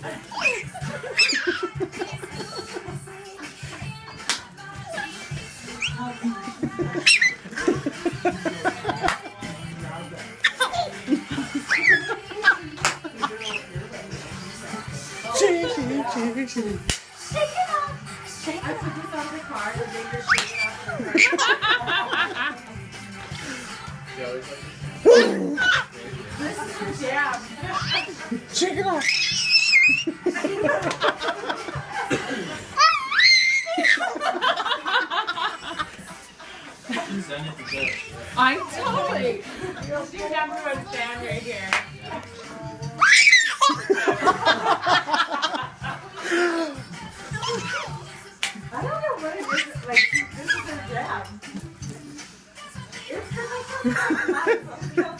Shake it up. Shake it up. I put this on the card and then shaking off the card. is a jab. Shake it up. I totally. She never would stand right here. I don't know what it is. Like this is a jab. It's like a, like a, like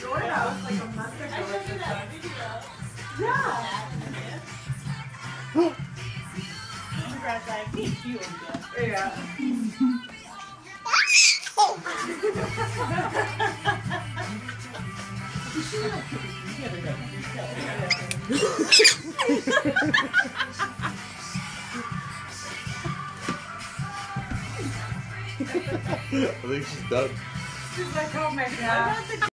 You like a, like a, like like a, like I think she's done. She's like, oh my god.